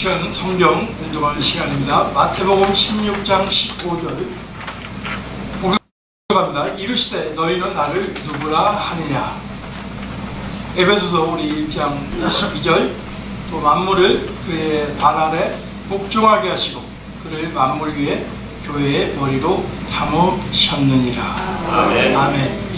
시간 성경 운동하는 시간입니다. 마태복음 16장 15절 복습합니다. 이르시되 너희는 나를 누구라 하느냐 에베소서 우리 1장 22절 또 만물을 그의 발 아래 복종하게 하시고 그를 만물 위에 교회의 머리로 삼으셨느니라 아멘. 아멘.